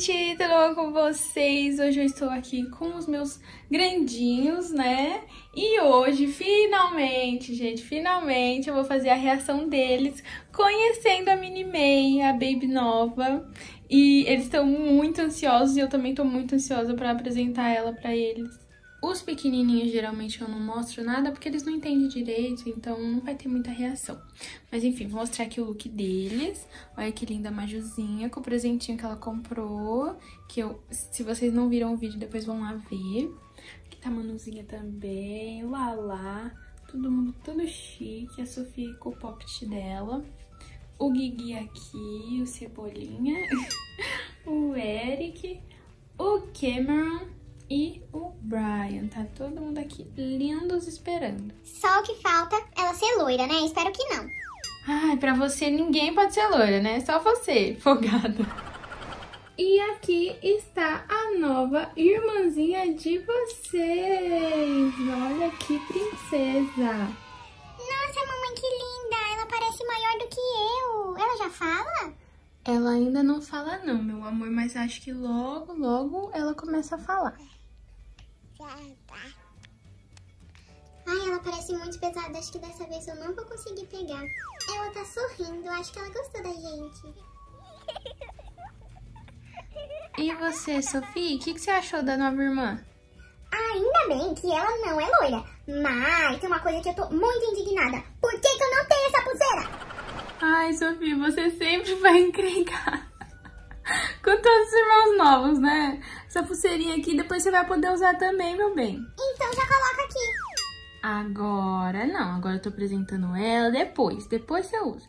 gente, tudo bom com vocês? Hoje eu estou aqui com os meus grandinhos, né? E hoje, finalmente, gente, finalmente eu vou fazer a reação deles conhecendo a Mini May, a Baby nova. E eles estão muito ansiosos e eu também estou muito ansiosa para apresentar ela para eles. Os pequenininhos geralmente eu não mostro nada porque eles não entendem direito, então não vai ter muita reação. Mas enfim, vou mostrar aqui o look deles. Olha que linda Majuzinha com o presentinho que ela comprou, que eu, se vocês não viram o vídeo, depois vão lá ver. Aqui tá a Manuzinha também, lá, todo mundo tudo chique, a Sofia com o poppet dela. O Guigui aqui, o Cebolinha, o Eric, o Cameron e o Brian. Tá todo mundo aqui lindos esperando. Só o que falta ela ser loira, né? Espero que não. Ai, pra você ninguém pode ser loira, né? Só você, folgada. E aqui está a nova irmãzinha de vocês. Olha que princesa. Nossa, mamãe, que linda. Ela parece maior do que eu. Ela já fala? Ela ainda não fala não, meu amor, mas acho que logo, logo ela começa a falar. Ai, ela parece muito pesada. Acho que dessa vez eu não vou conseguir pegar. Ela tá sorrindo. Acho que ela gostou da gente. E você, Sofia? O que, que você achou da nova irmã? Ainda bem que ela não é loira. Mas tem uma coisa que eu tô muito indignada. Por que, que eu não tenho essa pulseira? Ai, Sofia, você sempre vai encrencar com todos os irmãos novos, né? Essa pulseirinha aqui depois você vai poder usar também, meu bem. Então já coloca aqui. Agora não, agora eu tô apresentando ela depois. Depois você usa.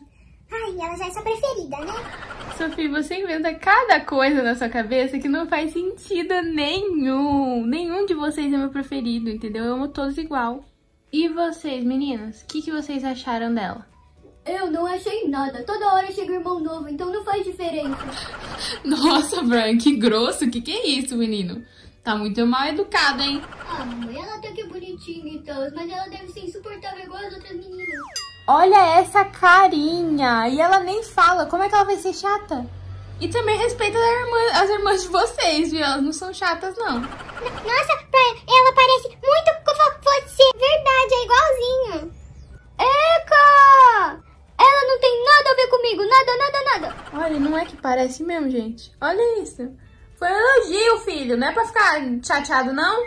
Ai, ela já é sua preferida, né? Sofia, você inventa cada coisa na sua cabeça que não faz sentido nenhum. Nenhum de vocês é meu preferido, entendeu? Eu amo todos igual. E vocês, meninas? O que, que vocês acharam dela? Eu não achei nada. Toda hora chega irmão novo, então não faz diferença. Nossa, Brian, que grosso. Que que é isso, menino? Tá muito mal educada, hein? Ah, mamãe, ela até que é bonitinha e tal, mas ela deve ser insuportável igual as outras meninas. Olha essa carinha. E ela nem fala. Como é que ela vai ser chata? E também respeita as irmãs, as irmãs de vocês, viu? Elas não são chatas, não. Nossa, Brian, ela parece muito com você. Verdade, é igualzinho. Eca! Ela não tem nada a ver comigo, nada, nada, nada. Olha, não é que parece mesmo, gente? Olha isso. Foi um elogio, filho. Não é pra ficar chateado, não?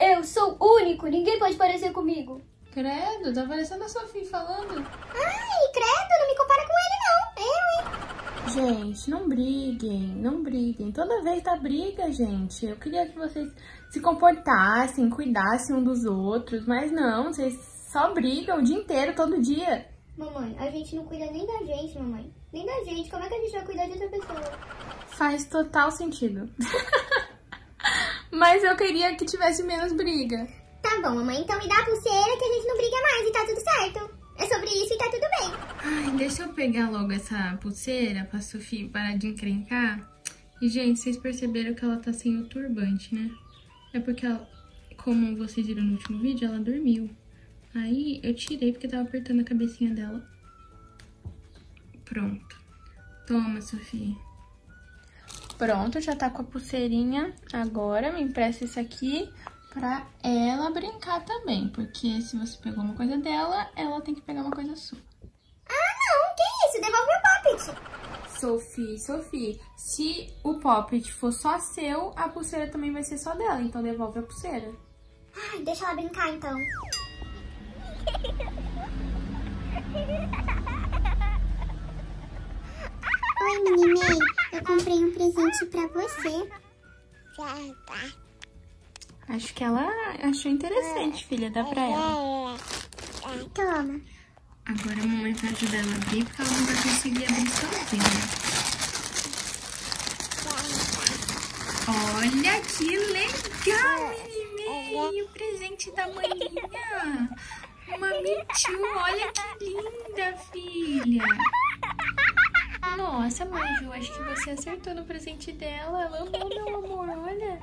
Eu sou único, ninguém pode parecer comigo. Credo, tá parecendo a Sofia falando. Ai, credo, não me compara com ele, não. Eu, hein? Gente, não briguem, não briguem. Toda vez dá briga, gente. Eu queria que vocês se comportassem, cuidassem um dos outros, mas não, vocês só brigam o dia inteiro, todo dia. Mamãe, a gente não cuida nem da gente, mamãe. Nem da gente. Como é que a gente vai cuidar de outra pessoa? Faz total sentido. Mas eu queria que tivesse menos briga. Tá bom, mamãe. Então me dá a pulseira que a gente não briga mais e tá tudo certo. É sobre isso e tá tudo bem. Ai, deixa eu pegar logo essa pulseira pra Sofia parar de encrencar. E, gente, vocês perceberam que ela tá sem o turbante, né? É porque ela, como vocês viram no último vídeo, ela dormiu. Aí eu tirei porque tava apertando a cabecinha dela. Pronto. Toma, Sofia. Pronto, já tá com a pulseirinha. Agora me empresta isso aqui pra ela brincar também. Porque se você pegou uma coisa dela, ela tem que pegar uma coisa sua. Ah, não. Que isso? Devolve o poppet. Sophie, Sophie, se o poppet for só seu, a pulseira também vai ser só dela. Então devolve a pulseira. Ai, deixa ela brincar então. Presente pra você. Acho que ela achou interessante, filha. Dá pra ela. Toma. Agora a mamãe vai ajudar ela a abrir, porque ela não vai conseguir abrir sozinha. Olha que legal, Minimei! O presente da manhã. Uma Mewtwo, olha que linda, filha. Nossa, Manju, acho que você acertou no presente dela. Ela amou, meu amor, olha.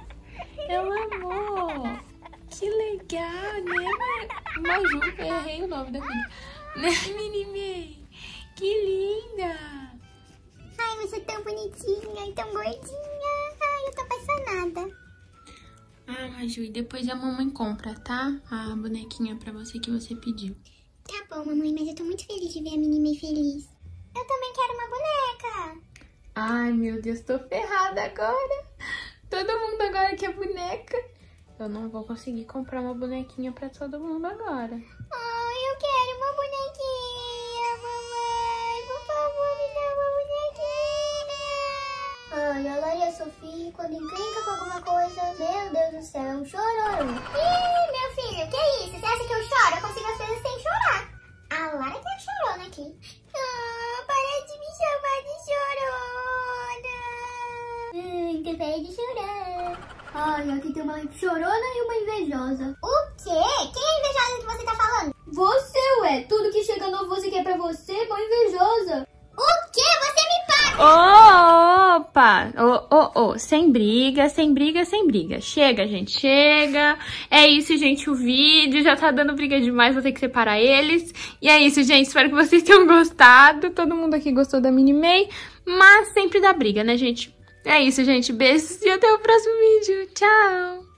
Ela amou. Que legal, né, Manju? Errei o nome da filha. Né, Minimei? Que linda. Ai, mas é tão bonitinha e tão gordinha. Ai, eu tô apaixonada. Ah, Maju, e depois a mamãe compra, tá? A bonequinha pra você que você pediu. Tá bom, mamãe, mas eu tô muito feliz de ver a Minimei feliz. Eu também quero uma boneca. Ai, meu Deus, tô ferrada agora. Todo mundo agora quer boneca. Eu não vou conseguir comprar uma bonequinha pra todo mundo agora. Ai, eu quero uma bonequinha, mamãe. Por favor, me dá uma bonequinha. Ai, a Lara e a Sofia, quando encrenca com alguma coisa, meu Deus do céu, é um. Ih, meu filho, que isso? Você acha que eu choro? Eu consigo as coisas sem chorar. A Lara que é chorona aqui. Ah, para de me chamar que feio de chorar. Ai, aqui tem uma chorona e uma invejosa. O quê? Quem é invejosa que você tá falando? Você, ué, tudo que chega novo você quer pra você, uma invejosa. O quê? Você me paga? Opa! Ô, ô, ô, sem briga, sem briga, sem briga. Chega, gente, chega. É isso, gente, o vídeo já tá dando briga demais, vou ter que separar eles. E é isso, gente, espero que vocês tenham gostado. Todo mundo aqui gostou da Mini May, mas sempre dá briga, né, gente? É isso, gente, beijos e até o próximo vídeo. Tchau!